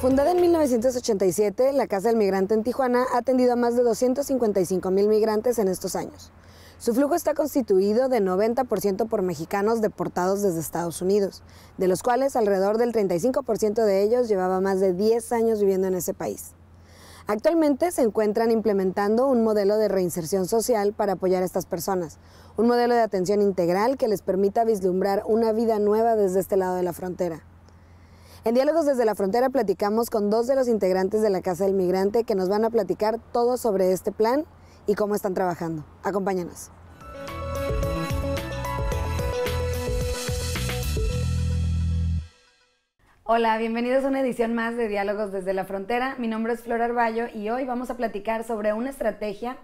Fundada en 1987, la Casa del Migrante en Tijuana ha atendido a más de 255 mil migrantes en estos años. Su flujo está constituido de 90% por mexicanos deportados desde Estados Unidos, de los cuales alrededor del 35% de ellos llevaba más de 10 años viviendo en ese país. Actualmente se encuentran implementando un modelo de reinserción social para apoyar a estas personas, un modelo de atención integral que les permita vislumbrar una vida nueva desde este lado de la frontera. En Diálogos desde la Frontera platicamos con dos de los integrantes de la Casa del Migrante que nos van a platicar todo sobre este plan y cómo están trabajando. Acompáñanos. Hola, bienvenidos a una edición más de Diálogos desde la Frontera. Mi nombre es Flor Arballo y hoy vamos a platicar sobre una estrategia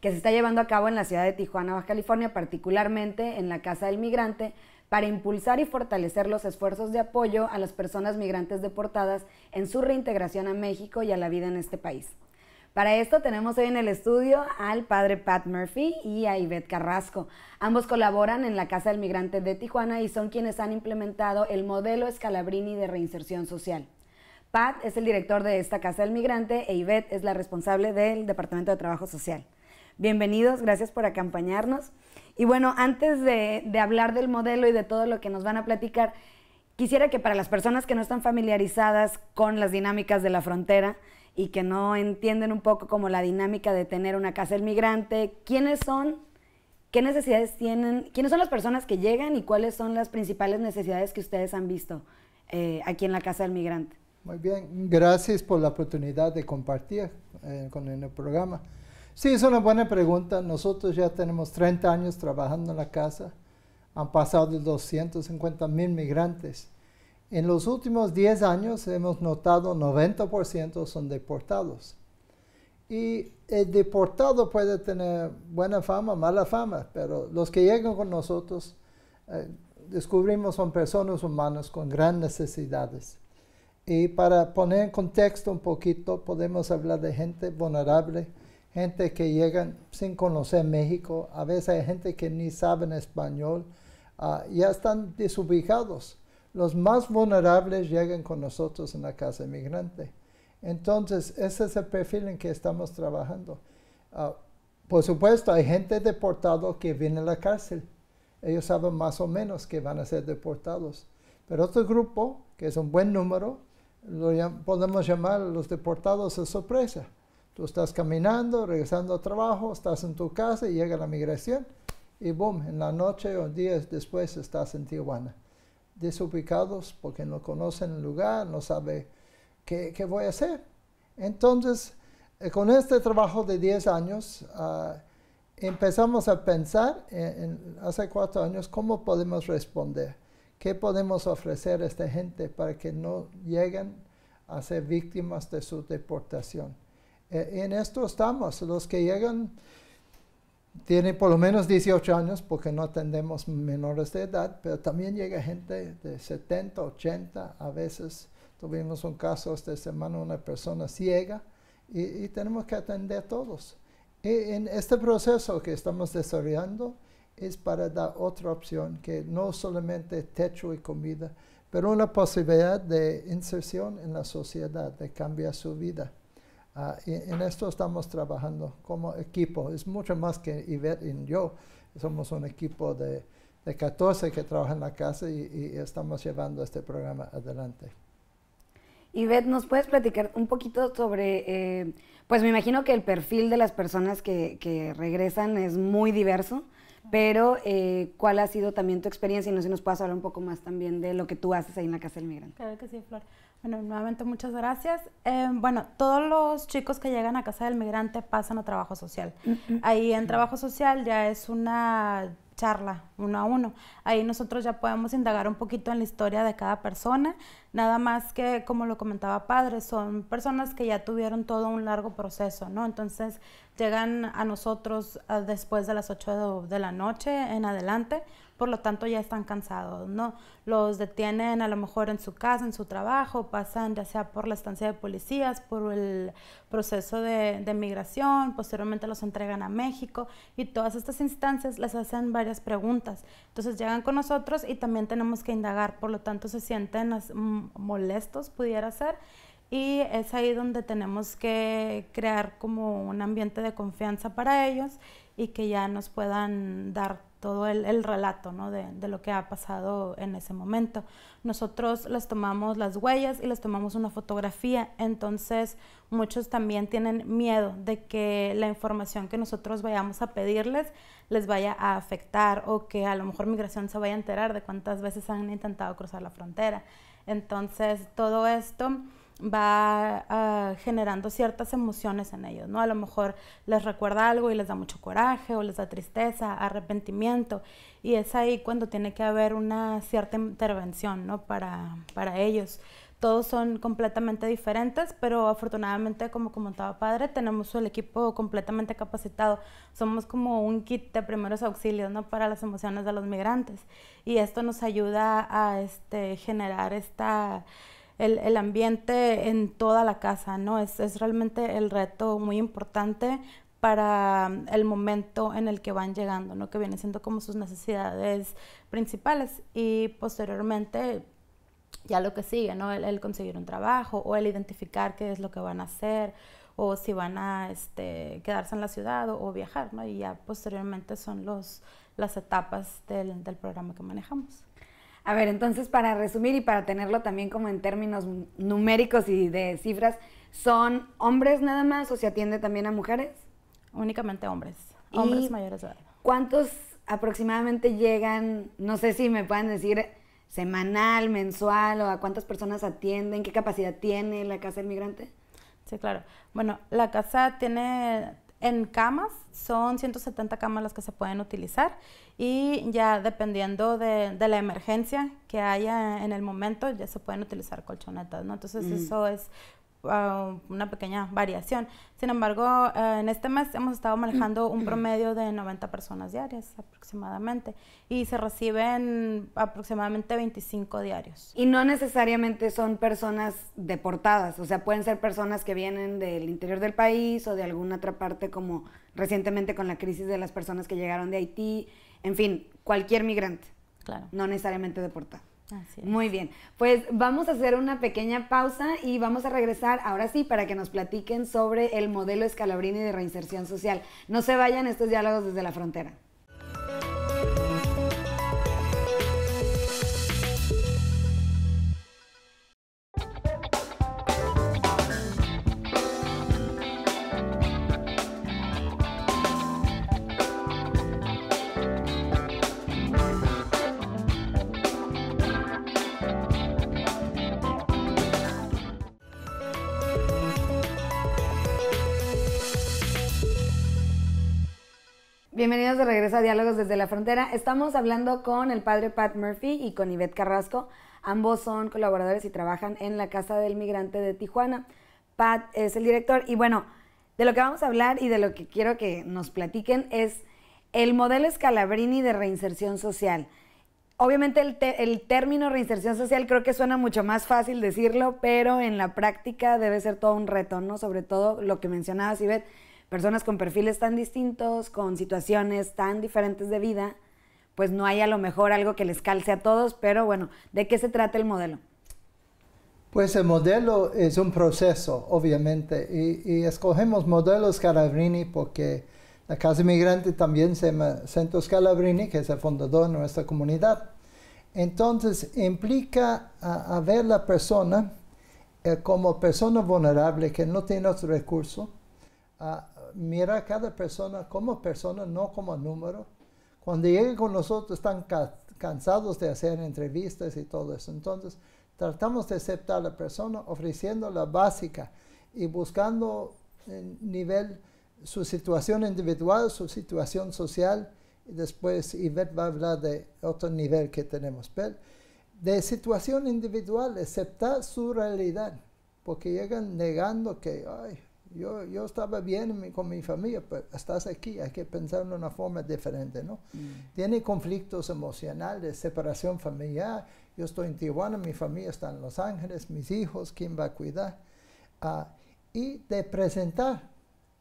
que se está llevando a cabo en la ciudad de Tijuana, Baja California, particularmente en la Casa del Migrante, para impulsar y fortalecer los esfuerzos de apoyo a las personas migrantes deportadas en su reintegración a México y a la vida en este país. Para esto tenemos hoy en el estudio al padre Pat Murphy y a Ivette Carrasco. Ambos colaboran en la Casa del Migrante de Tijuana y son quienes han implementado el modelo Scalabrini de reinserción social. Pat es el director de esta Casa del Migrante e Ivette es la responsable del Departamento de Trabajo Social. Bienvenidos, gracias por acompañarnos. Y bueno, antes de, hablar del modelo y de todo lo que nos van a platicar, quisiera que para las personas que no están familiarizadas con las dinámicas de la frontera y que no entienden un poco como la dinámica de tener una casa del migrante, ¿quiénes son? ¿Qué necesidades tienen? ¿Quiénes son las personas que llegan y cuáles son las principales necesidades que ustedes han visto eh, aquí en la casa del migrante? Muy bien, gracias por la oportunidad de compartir eh, con el programa. Sí, es una buena pregunta. Nosotros ya tenemos 30 años trabajando en la casa. Han pasado 250 mil migrantes. En los últimos 10 años hemos notado 90% son deportados. Y el deportado puede tener buena fama, mala fama, pero los que llegan con nosotros eh, descubrimos son personas humanas con grandes necesidades. Y para poner en contexto un poquito, podemos hablar de gente vulnerable, gente que llegan sin conocer México, a veces hay gente que ni saben español, uh, ya están desubicados. Los más vulnerables llegan con nosotros en la casa inmigrante. Entonces, ese es el perfil en que estamos trabajando. Uh, por supuesto, hay gente deportada que viene a la cárcel. Ellos saben más o menos que van a ser deportados. Pero otro grupo, que es un buen número, lo podemos llamar los deportados de sorpresa Tú estás caminando, regresando al trabajo, estás en tu casa y llega la migración y boom, en la noche o días después estás en Tijuana. Desubicados porque no conocen el lugar, no saben qué, qué voy a hacer. Entonces, eh, con este trabajo de 10 años, uh, empezamos a pensar en, hace cuatro años cómo podemos responder, qué podemos ofrecer a esta gente para que no lleguen a ser víctimas de su deportación. Eh, en esto estamos. Los que llegan tienen por lo menos 18 años porque no atendemos menores de edad, pero también llega gente de 70, 80, a veces tuvimos un caso esta semana, una persona ciega, y, tenemos que atender a todos. Y en este proceso que estamos desarrollando es para dar otra opción, que no solamente techo y comida, pero una posibilidad de inserción en la sociedad, de cambiar su vida. Uh, en esto estamos trabajando como equipo. Es mucho más que Ivette y yo. Somos un equipo de, de 14 que trabaja en la casa y, estamos llevando este programa adelante. Ivette, ¿nos puedes platicar un poquito sobre, eh, pues me imagino que el perfil de las personas que, que regresan es muy diverso, pero eh, ¿cuál ha sido también tu experiencia? Y no sé si nos puedas hablar un poco más también de lo que tú haces ahí en la Casa del Migrante. Claro que sí, Flor. Bueno, nuevamente muchas gracias. Eh, bueno, todos los chicos que llegan a Casa del Migrante pasan a trabajo social. Ahí en trabajo social ya es una charla uno a uno. Ahí nosotros ya podemos indagar un poquito en la historia de cada persona, nada más que, como lo comentaba Padre, son personas que ya tuvieron todo un largo proceso, ¿no? Entonces llegan a nosotros ah, después de las 8 de la noche en adelante por lo tanto ya están cansados, ¿no? Los detienen a lo mejor en su casa, en su trabajo, pasan ya sea por la estancia de policías, por el proceso de, de migración, posteriormente los entregan a México y todas estas instancias les hacen varias preguntas. Entonces llegan con nosotros y también tenemos que indagar, por lo tanto se sienten molestos, pudiera ser, y es ahí donde tenemos que crear como un ambiente de confianza para ellos y que ya nos puedan dar todo el, relato ¿no? de, de, lo que ha pasado en ese momento. Nosotros les tomamos las huellas y les tomamos una fotografía, entonces muchos también tienen miedo de que la información que nosotros vayamos a pedirles les vaya a afectar o que a lo mejor migración se vaya a enterar de cuántas veces han intentado cruzar la frontera. Entonces todo esto va ah, generando ciertas emociones en ellos, ¿no? A lo mejor les recuerda algo y les da mucho coraje o les da tristeza, arrepentimiento y es ahí cuando tiene que haber una cierta intervención, ¿no? Para, para ellos. Todos son completamente diferentes, pero afortunadamente, como comentaba padre, tenemos el equipo completamente capacitado. Somos como un kit de primeros auxilios, ¿no? Para las emociones de los migrantes. Y esto nos ayuda a este, generar esta el, ambiente en toda la casa, ¿no? Es, es realmente el reto muy importante para um, el momento en el que van llegando, ¿no? Que viene siendo como sus necesidades principales y posteriormente ya lo que sigue, ¿no? El, conseguir un trabajo o el identificar qué es lo que van a hacer o si van a este, quedarse en la ciudad o, viajar, ¿no? Y ya posteriormente son los, las etapas del, del programa que manejamos. A ver, entonces para resumir y para tenerlo también como en términos numéricos y de cifras, ¿son hombres nada más o se atiende también a mujeres? Únicamente hombres, hombres mayores de edad. ¿Cuántos aproximadamente llegan, no sé si me pueden decir semanal, mensual o a cuántas personas atienden, qué capacidad tiene la Casa del Migrante? Sí, claro. Bueno, la casa tiene en camas, son 170 camas las que se pueden utilizar y ya dependiendo de, la emergencia que haya en el momento, ya se pueden utilizar colchonetas, ¿no? Entonces mm. eso es Ah, una pequeña variación. Sin embargo, ah, en este mes hemos estado manejando un promedio de 90 personas diarias aproximadamente y se reciben aproximadamente 25 diarios. Y no necesariamente son personas deportadas, o sea, pueden ser personas que vienen del interior del país o de alguna otra parte como recientemente con la crisis de las personas que llegaron de Haití, en fin, cualquier migrante. Claro. No necesariamente deportado. Muy bien, pues vamos a hacer una pequeña pausa y vamos a regresar ahora sí para que nos platiquen sobre el modelo Scalabrini de reinserción social. No se vayan estos diálogos desde la frontera. Bienvenidos de regreso a Diálogos desde la Frontera. Estamos hablando con el padre Pat Murphy y con Ivette Carrasco. Ambos son colaboradores y trabajan en la Casa del Migrante de Tijuana. Pat es el director y bueno, de lo que vamos a hablar y de lo que quiero que nos platiquen es el modelo Scalabrini de reinserción social. Obviamente el, término reinserción social creo que suena mucho más fácil decirlo, pero en la práctica debe ser todo un reto, ¿no? Sobre todo lo que mencionabas, Ivette, personas con perfiles tan distintos, con situaciones tan diferentes de vida, pues no hay a lo mejor algo que les calce a todos, pero bueno, ¿de qué se trata el modelo? Pues el modelo es un proceso, obviamente, y, escogemos modelos Scalabrini porque la Casa Migrante también se llama Centro Scalabrini, que es el fundador de nuestra comunidad. Entonces, implica a, ver la persona eh, como persona vulnerable que no tiene otro recurso, mira cada persona como persona, no como número. Cuando lleguen con nosotros están cansados de hacer entrevistas y todo eso. Entonces, tratamos de aceptar a la persona ofreciendo la básica y buscando en nivel su situación individual, su situación social. Y después Ivette va a hablar de otro nivel que tenemos. Pero de situación individual, aceptar su realidad, porque llegan negando que, ay, yo, yo estaba bien con mi familia, pero estás aquí, hay que pensar de una forma diferente, ¿no? Mm. Tiene conflictos emocionales, separación familiar. Yo estoy en Tijuana, mi familia está en Los Ángeles, mis hijos, ¿quién va a cuidar? Ah, y de presentar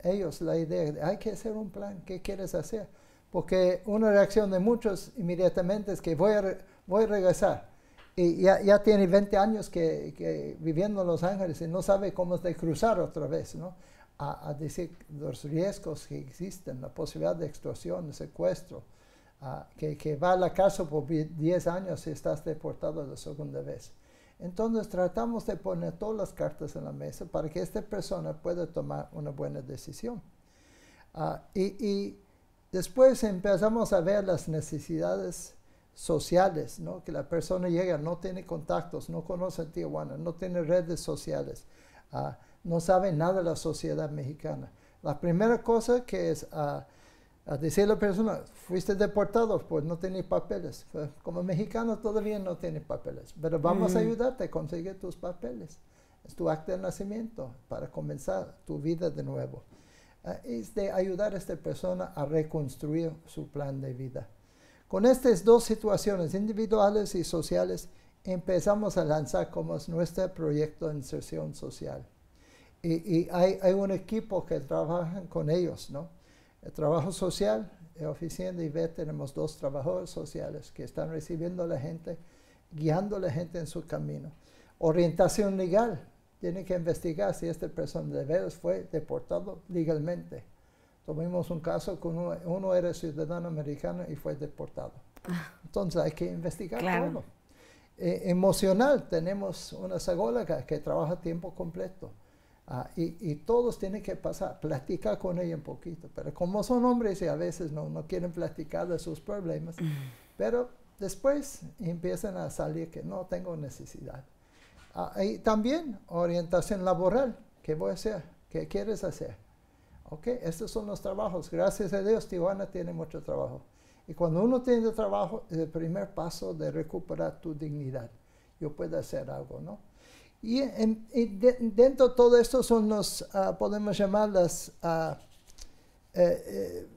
ellos la idea de hay que hacer un plan, ¿qué quieres hacer? Porque una reacción de muchos inmediatamente es que voy a, voy a regresar. Y ya, ya tiene 20 años que, que, viviendo en Los Ángeles y no sabe cómo de cruzar otra vez, ¿no? A, a, decir los riesgos que existen, la posibilidad de extorsión, de secuestro, que, que, va a la cárcel por 10 años si estás deportado la segunda vez. Entonces tratamos de poner todas las cartas en la mesa para que esta persona pueda tomar una buena decisión. Ah, y, y, después empezamos a ver las necesidades sociales, ¿no? que la persona llega, no tiene contactos, no conoce a Tijuana, no tiene redes sociales, uh, no sabe nada de la sociedad mexicana. La primera cosa que es uh, a decir a la persona, fuiste deportado, pues no tienes papeles. Como mexicano todavía no tienes papeles, pero vamos a ayudarte a conseguir tus papeles. Es tu acta de nacimiento para comenzar tu vida de nuevo. Uh, es de ayudar a esta persona a reconstruir su plan de vida. Con estas dos situaciones, individuales y sociales, empezamos a lanzar como es nuestro proyecto de inserción social. Y, hay, un equipo que trabaja con ellos, ¿no? El trabajo social, en Oficina de IBET tenemos dos trabajadores sociales que están recibiendo a la gente, guiando a la gente en su camino. Orientación legal, tienen que investigar si esta persona de veras fue deportado legalmente. Tuvimos un caso con uno, uno era ciudadano americano y fue deportado. Ah. Entonces hay que investigar todo. Eh, emocional, tenemos una psicóloga que trabaja tiempo completo. Ah, y, y, todos tienen que pasar, platicar con ella un poquito. Pero como son hombres y a veces no, no quieren platicar de sus problemas, mm. pero después empiezan a salir que no tengo necesidad. Ah, y también orientación laboral. ¿Qué voy a hacer? ¿Qué quieres hacer? Ok, estos son los trabajos. Gracias a Dios, Tijuana tiene mucho trabajo. Y cuando uno tiene trabajo, es el primer paso de recuperar tu dignidad. Yo puedo hacer algo, ¿no? Y, dentro de todo esto son los, uh, podemos llamar las uh,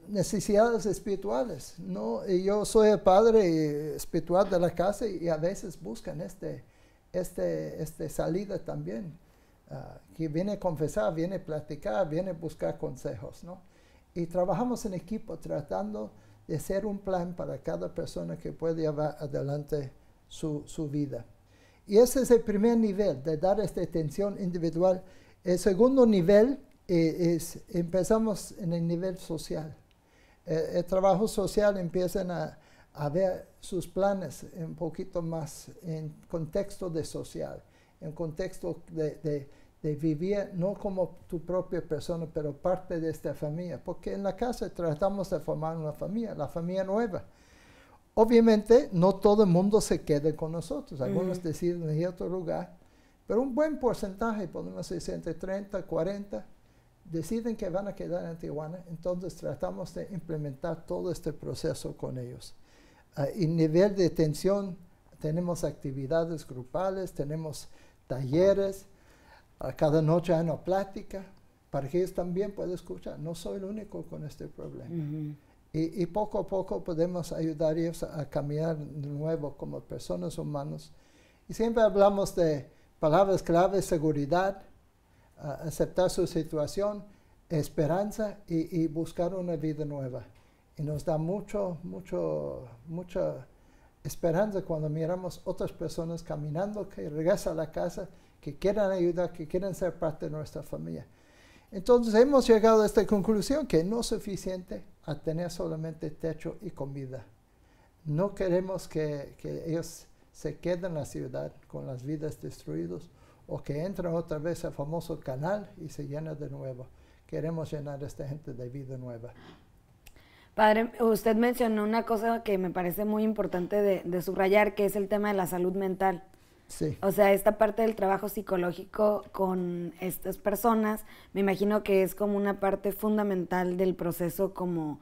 necesidades espirituales, ¿no? Y yo soy el padre espiritual de la casa y a veces buscan este, este, este salida también. Ah, que viene a confesar, viene a platicar, viene a buscar consejos, ¿no? Y trabajamos en equipo tratando de hacer un plan para cada persona que puede llevar adelante su, su vida. Y ese es el primer nivel, de dar esta atención individual. El segundo nivel eh, es, empezamos en el nivel social. Eh, el trabajo social empiezan a, a, ver sus planes un poquito más en contexto de social en contexto de, de, de, vivir no como tu propia persona, pero parte de esta familia, porque en la casa tratamos de formar una familia, la familia nueva. Obviamente no todo el mundo se quede con nosotros, algunos deciden ir a otro lugar, pero un buen porcentaje, podemos decir entre 30, 40, deciden que van a quedar en Tijuana, entonces tratamos de implementar todo este proceso con ellos. Uh, y nivel de atención, tenemos actividades grupales, tenemos talleres, a cada noche hay una plática para que ellos también puedan escuchar. No soy el único con este problema. y, y, poco a poco podemos ayudar ellos a, caminar de nuevo como personas humanas. Y siempre hablamos de palabras claves, seguridad, aceptar su situación, esperanza y, y, buscar una vida nueva. Y nos da mucho, mucho, mucha esperanza cuando miramos otras personas caminando que regresan a la casa, que quieran ayudar, que quieren ser parte de nuestra familia. Entonces hemos llegado a esta conclusión que no es suficiente a tener solamente techo y comida. No queremos que, que ellos se queden en la ciudad con las vidas destruidas o que entren otra vez al famoso canal y se llenen de nuevo. Queremos llenar a esta gente de vida nueva. Padre, usted mencionó una cosa que me parece muy importante de, subrayar, que es el tema de la salud mental. Sí. O sea, esta parte del trabajo psicológico con estas personas, me imagino que es como una parte fundamental del proceso como,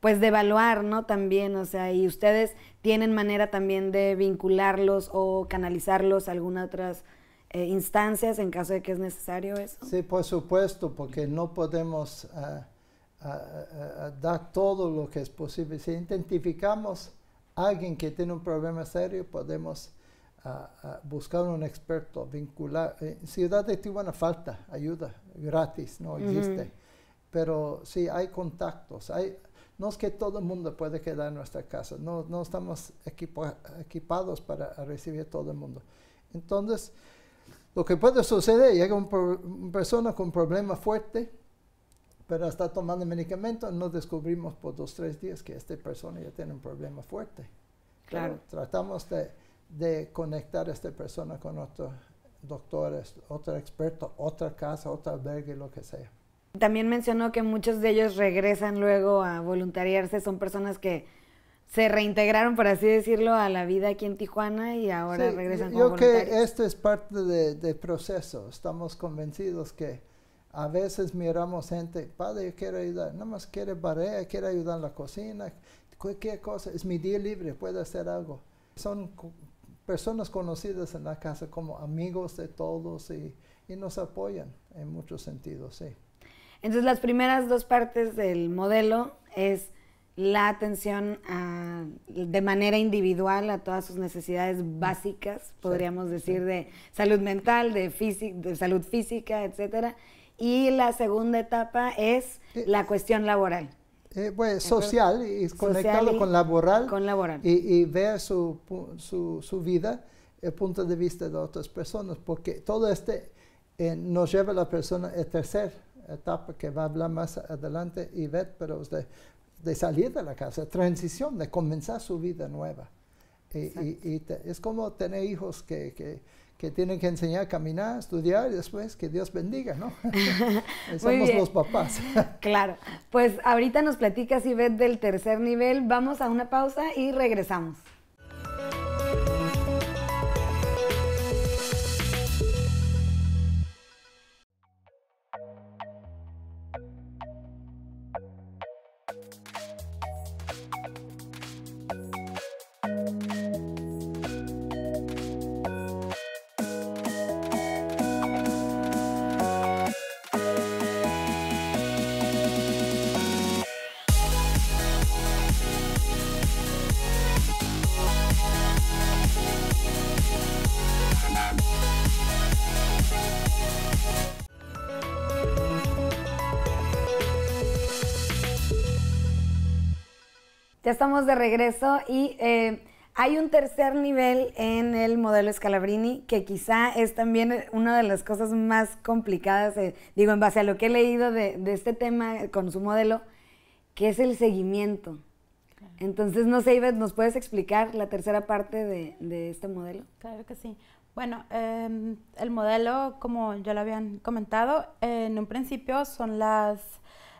pues, de evaluar, ¿no? También, o sea, y ustedes tienen manera también de vincularlos o canalizarlos a algunas otras eh, instancias en caso de que es necesario eso. Sí, por supuesto, porque no podemos... Uh, a, dar todo lo que es posible. Si identificamos a alguien que tiene un problema serio, podemos buscar un experto, vincular. En Ciudad de Tijuana falta ayuda gratis, no existe. Pero sí hay contactos. Hay, no es que todo el mundo puede quedar en nuestra casa, no, no estamos equipados para recibir a todo el mundo. Entonces, lo que puede suceder, llega una persona con un problema fuerte, pero está tomando medicamentos, no descubrimos por dos, tres días que esta persona ya tiene un problema fuerte. Claro. tratamos de, de, conectar a esta persona con otros doctores, otro experto, otra casa, otra albergue, lo que sea. También mencionó que muchos de ellos regresan luego a voluntariarse, son personas que se reintegraron, por así decirlo, a la vida aquí en Tijuana y ahora regresan como Yo creo que esto es parte del proceso. Estamos convencidos que a veces miramos gente, padre, yo quiero ayudar, nada más quiere barrer, quiere ayudar en la cocina, cualquier cosa, es mi día libre, puede hacer algo. Son personas conocidas en la casa como amigos de todos y, y nos apoyan en muchos sentidos, sí. Entonces las primeras dos partes del modelo es la atención de manera individual a todas sus necesidades básicas, podríamos decir, de salud mental, de, de salud física, etcétera. Y la segunda etapa es eh, la cuestión laboral. Eh, pues, social y conectarlo con laboral. Con laboral. Y, ver su, su, su, vida el punto de vista de otras personas, porque todo este eh, nos lleva a la persona a tercera etapa que va a hablar más adelante Ivette, pero de de salir de la casa, transición, de comenzar su vida nueva. Y, es como tener hijos que, que, que, tienen que enseñar a caminar, estudiar y después que Dios bendiga, ¿no? Somos los papás. claro. Pues ahorita nos platicas, Ivette, del tercer nivel. Vamos a una pausa y regresamos. Ya estamos de regreso y eh, hay un tercer nivel en el modelo Scalabrini que quizá es también una de las cosas más complicadas, eh, digo, en base a lo que he leído de, este tema con su modelo, que es el seguimiento. Entonces, no sé, Ivette, ¿nos puedes explicar la tercera parte de, este modelo? Claro que sí. Bueno, em, el modelo, como ya lo habían comentado, en un principio son las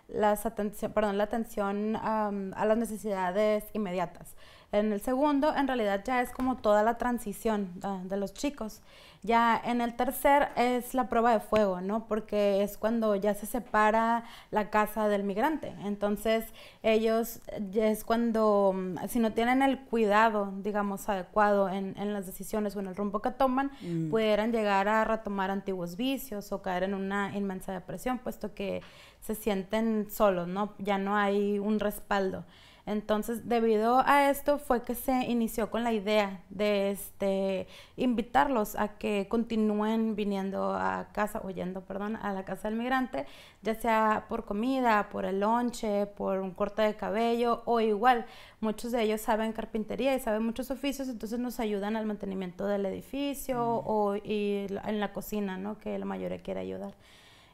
las atención, perdón, la atención a las necesidades inmediatas. En el segundo, en realidad ya es como toda la transición ah, de los chicos. Ya en el tercer es la prueba de fuego, ¿no? Porque es cuando ya se separa la casa del migrante. Entonces, ellos es cuando, mm, si no tienen el cuidado, digamos, adecuado en, en las decisiones o en el rumbo que toman, mm. pudieran llegar a retomar antiguos vicios o caer en una inmensa depresión, puesto que se sienten solos, ¿no? Ya no hay un respaldo. Entonces, debido a esto fue que se inició con la idea de este, invitarlos a que continúen viniendo a casa, oyendo, perdón, a la casa del migrante, ya sea por comida, por el lonche, por un corte de cabello o igual. Muchos de ellos saben carpintería y saben muchos oficios, entonces nos ayudan al mantenimiento del edificio mm. o y en la cocina, ¿no? Que la mayoría quiere ayudar.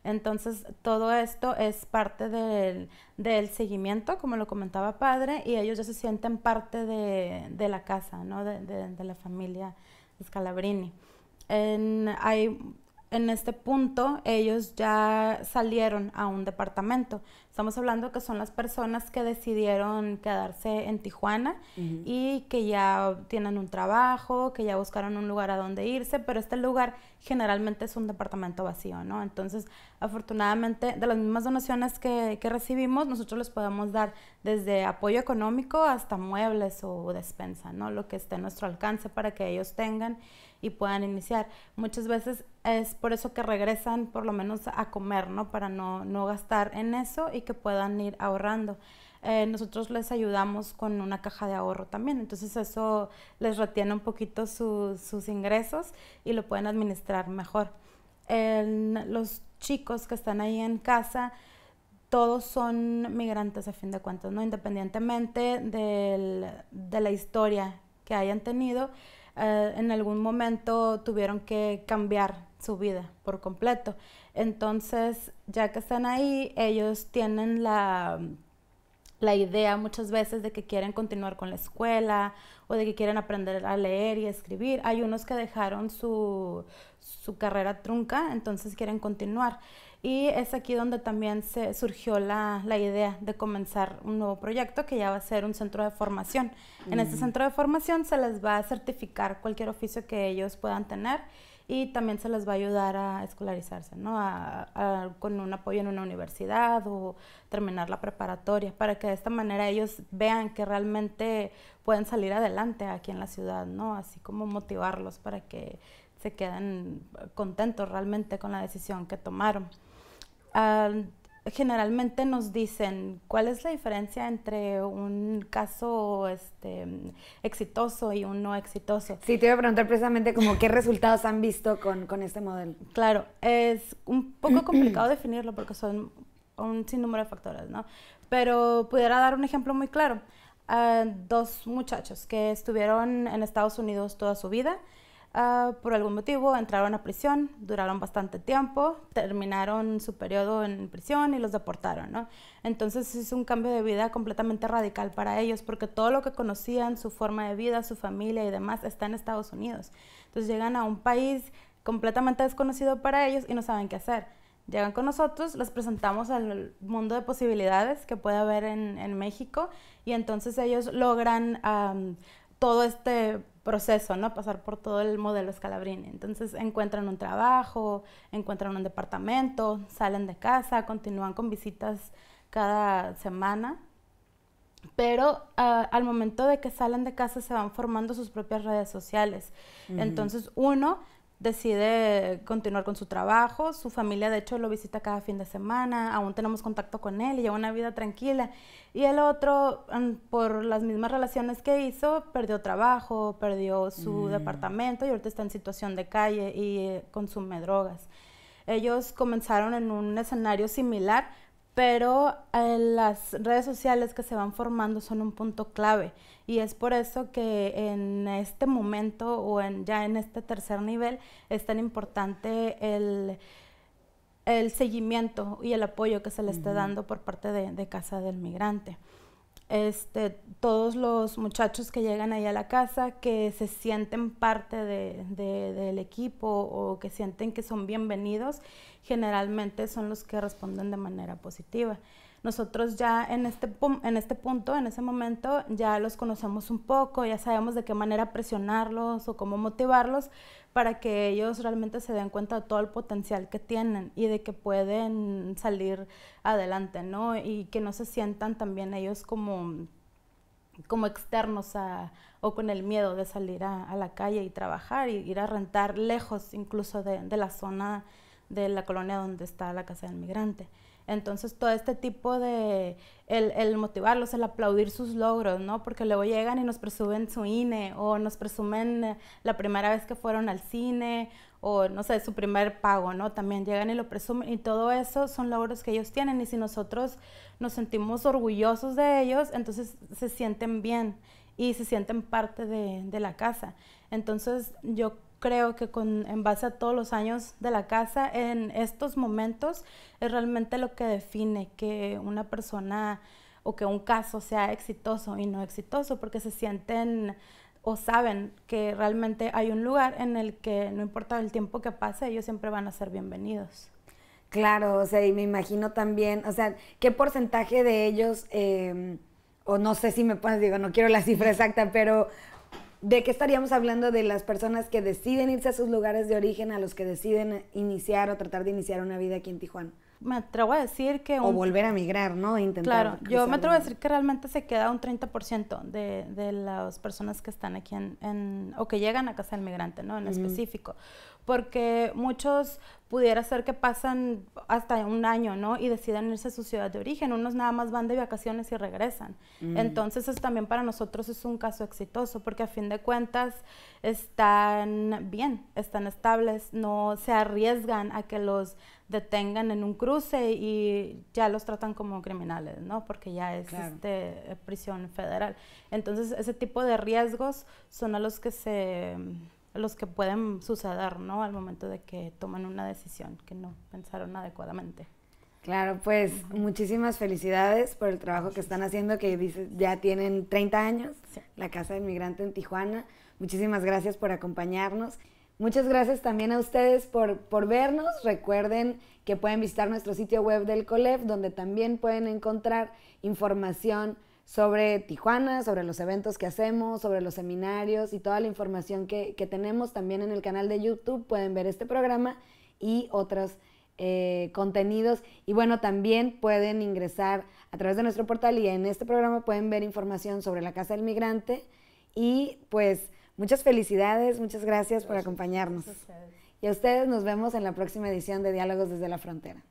Entonces, todo esto es parte del, seguimiento, como lo comentaba padre, y ellos ya se sienten parte de, la casa, ¿no? de, la familia Scalabrini. hay en este punto ellos ya salieron a un departamento. Estamos hablando que son las personas que decidieron quedarse en Tijuana y que ya tienen un trabajo, que ya buscaron un lugar a donde irse, pero este lugar generalmente es un departamento vacío, ¿no? Entonces, afortunadamente, de las mismas donaciones que, que recibimos, nosotros les podemos dar desde apoyo económico hasta muebles o despensa, ¿no? Lo que esté a nuestro alcance para que ellos tengan y puedan iniciar. Muchas veces es por eso que regresan por lo menos a comer, ¿no? Para no, no gastar en eso y que puedan ir ahorrando. Eh, nosotros les ayudamos con una caja de ahorro también, entonces eso les retiene un poquito sus ingresos y lo pueden administrar mejor. los chicos que están ahí en casa, todos son migrantes a fin de cuentas, ¿no? Independientemente de la historia que hayan tenido, eh, en algún momento tuvieron que cambiar su vida por completo. Entonces, ya que están ahí, ellos tienen la, la idea muchas veces de que quieren continuar con la escuela o de que quieren aprender a leer y escribir. Hay unos que dejaron su, su carrera trunca, entonces quieren continuar. Y es aquí donde también se surgió la, la, idea de comenzar un nuevo proyecto que ya va a ser un centro de formación. En este mm. centro de formación se les va a certificar cualquier oficio que ellos puedan tener y también se les va a ayudar a escolarizarse, ¿no? con un apoyo en una universidad o terminar la preparatoria, para que de esta manera ellos vean que realmente pueden salir adelante aquí en la ciudad, ¿no? Así como motivarlos para que se queden contentos realmente con la decisión que tomaron generalmente nos dicen cuál es la diferencia entre un caso este, exitoso y un no exitoso. Sí, te iba a preguntar precisamente como qué resultados han visto con, con este modelo. Claro, es un poco complicado definirlo porque son un sinnúmero de factores, ¿no? Pero pudiera dar un ejemplo muy claro. dos muchachos que estuvieron en Estados Unidos toda su vida, Ah, por algún motivo entraron a prisión, duraron bastante tiempo, terminaron su periodo en prisión y los deportaron, ¿no? Entonces es un cambio de vida completamente radical para ellos porque todo lo que conocían, su forma de vida, su familia y demás está en Estados Unidos. Entonces llegan a un país completamente desconocido para ellos y no saben qué hacer. Llegan con nosotros, les presentamos el mundo de posibilidades que puede haber en, en México y entonces ellos logran todo este proceso, ¿no? Pasar por todo el modelo Scalabrini. Entonces encuentran un trabajo, encuentran un departamento, salen de casa, continúan con visitas cada semana. Pero ah, al momento de que salen de casa se van formando sus propias redes sociales. Entonces uno decide continuar con su trabajo, su familia de hecho lo visita cada fin de semana, aún tenemos contacto con él y lleva una vida tranquila. Y el otro, por las mismas relaciones que hizo, perdió trabajo, perdió su mm. departamento y ahorita está en situación de calle y eh, consume drogas. Ellos comenzaron en un escenario similar, pero eh, las redes sociales que se van formando son un punto clave y es por eso que en este momento o en, ya en este tercer nivel es tan importante el, el seguimiento y el apoyo que se le esté dando por parte de, Casa del Migrante. Este, todos los muchachos que llegan ahí a la casa, que se sienten parte de, del equipo o que sienten que son bienvenidos, generalmente son los que responden de manera positiva. Nosotros ya en este, en este punto, en ese momento, ya los conocemos un poco, ya sabemos de qué manera presionarlos o cómo motivarlos para que ellos realmente se den cuenta de todo el potencial que tienen y de que pueden salir adelante, ¿no? Y que no se sientan también ellos como como externos a, o con el miedo de salir a, la calle y trabajar y ir a rentar lejos incluso de, de la zona de la colonia donde está la casa del migrante. Entonces, todo este tipo de, el, motivarlos, el aplaudir sus logros, ¿no? Porque luego llegan y nos presumen su INE o nos presumen eh, la primera vez que fueron al cine o, no sé, su primer pago, ¿no? También llegan y lo presumen y todo eso son logros que ellos tienen y si nosotros nos sentimos orgullosos de ellos, entonces se sienten bien y se sienten parte de, de la casa. Entonces, yo creo que con, en base a todos los años de la casa, en estos momentos es realmente lo que define que una persona o que un caso sea exitoso y no exitoso, porque se sienten o saben que realmente hay un lugar en el que no importa el tiempo que pase, ellos siempre van a ser bienvenidos. Claro, o sea, y me imagino también, o sea, ¿qué porcentaje de ellos, em, o no sé si me puedes, digo, no quiero la cifra exacta, pero ¿De qué estaríamos hablando de las personas que deciden irse a sus lugares de origen, a los que deciden iniciar o tratar de iniciar una vida aquí en Tijuana? Me atrevo a decir que... o volver a migrar, ¿no? Intentar claro, yo me atrevo a decir que realmente se queda un 30% de, de las personas que están aquí en, o que llegan a Casa del Migrante, ¿no? En específico. Porque muchos pudiera ser que pasan hasta un año, ¿no? Y deciden irse a su ciudad de origen. Unos nada más van de vacaciones y regresan. Mm. Entonces, eso también para nosotros es un caso exitoso, porque a fin de cuentas están bien, están estables, no se arriesgan a que los detengan en un cruce y ya los tratan como criminales, ¿no? Porque ya es este, prisión federal. Entonces, ese tipo de riesgos son a los que se los que pueden suceder, ¿no? Al momento de que toman una decisión que no pensaron adecuadamente. Claro, pues muchísimas felicidades por el trabajo que están haciendo, que dice, ya tienen 30 años, la Casa del Migrante en Tijuana. Muchísimas gracias por acompañarnos. Muchas gracias también a ustedes por, por vernos. Recuerden que pueden visitar nuestro sitio web del COLEF, donde también pueden encontrar información sobre Tijuana, sobre los eventos que hacemos, sobre los seminarios y toda la información que, tenemos también en el canal de YouTube. Pueden ver este programa y otros eh, contenidos. Y bueno, también pueden ingresar a través de nuestro portal y en este programa pueden ver información sobre la Casa del Migrante. Y pues muchas felicidades, muchas gracias, por acompañarnos. Y a ustedes nos vemos en la próxima edición de Diálogos desde la Frontera.